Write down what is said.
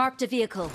Marked a vehicle.